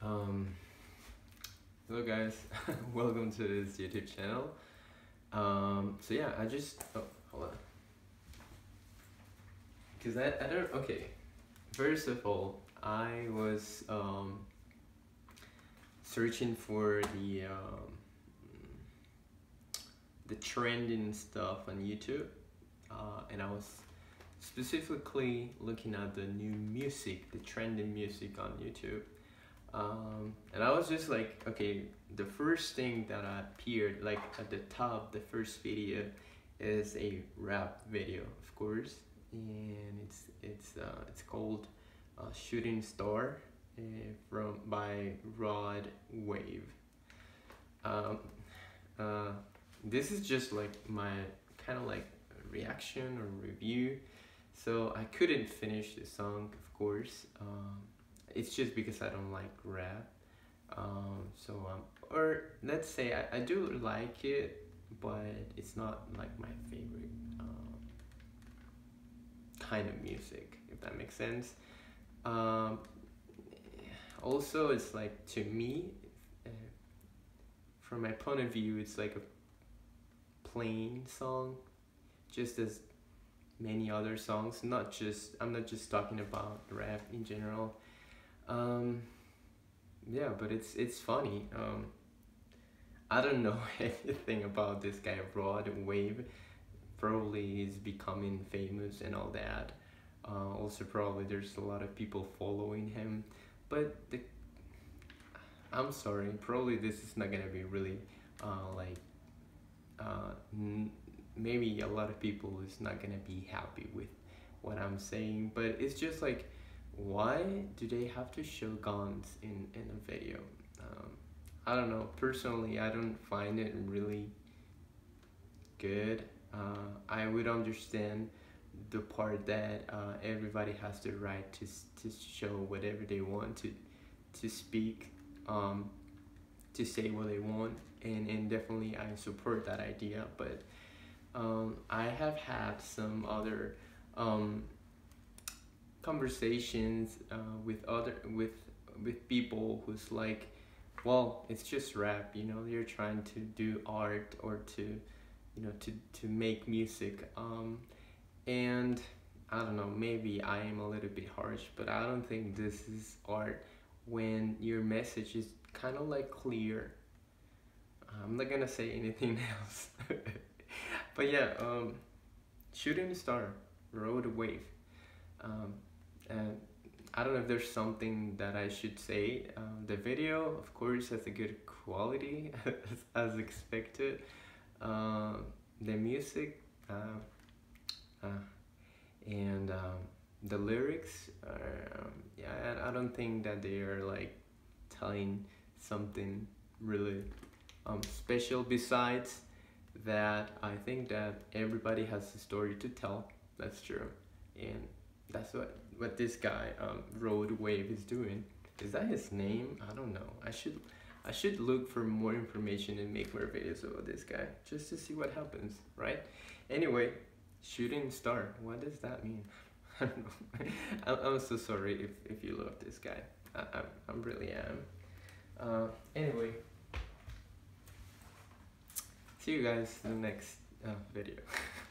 Um, hello guys, welcome to this YouTube channel. Um, so yeah, I just oh hold on, because I I don't okay. First of all, I was um, searching for the um, the trending stuff on YouTube, uh, and I was specifically looking at the new music, the trending music on YouTube. Um, and I was just like, okay, the first thing that appeared, like at the top, the first video is a rap video, of course, and it's it's uh, it's called uh, "Shooting Star" uh, from by Rod Wave. Um, uh, this is just like my kind of like reaction or review so I couldn't finish the song, of course. Um, it's just because I don't like rap. Um, so um, or let's say I, I do like it, but it's not like my favorite um, kind of music, if that makes sense. Um, also, it's like to me, uh, from my point of view, it's like a plain song, just as many other songs not just i'm not just talking about rap in general um yeah but it's it's funny um i don't know anything about this guy rod wave. Probably he's becoming famous and all that. Uh, also probably there's a lot of people following him but the i'm sorry probably this is not gonna be really uh, like uh, maybe a lot of people is not gonna be happy with what I'm saying, but it's just like, why do they have to show guns in in a video? Um, I don't know. Personally, I don't find it really good. Uh, I would understand the part that uh, everybody has the right to to show whatever they want to to speak, um, to say what they want, and and definitely I support that idea, but um, I have had some other um, conversations uh, with other with with people who's like, well, it's just rap, you know. You're trying to do art or to, you know, to to make music. Um, and I don't know, maybe I am a little bit harsh, but I don't think this is art when your message is kind of like clear. I'm not gonna say anything else. but yeah, um, shooting star, Rod Wave. Um, and I don't know if there's something that I should say. Um, the video, of course, has a good quality as, as expected. Uh, the music, uh, uh, and um, the lyrics are, um, yeah, I, I don't think that they are like telling something really um, special besides that I think that everybody has a story to tell. That's true, and that's what what this guy um, Rod Wave is doing. Is that his name? I don't know. I should I should look for more information and make more videos about this guy just to see what happens, right? Anyway, shooting star. What does that mean? I don't know. I'm, I'm so sorry if, if you love this guy. I, I, I really am. Uh, anyway see you guys in the next uh, video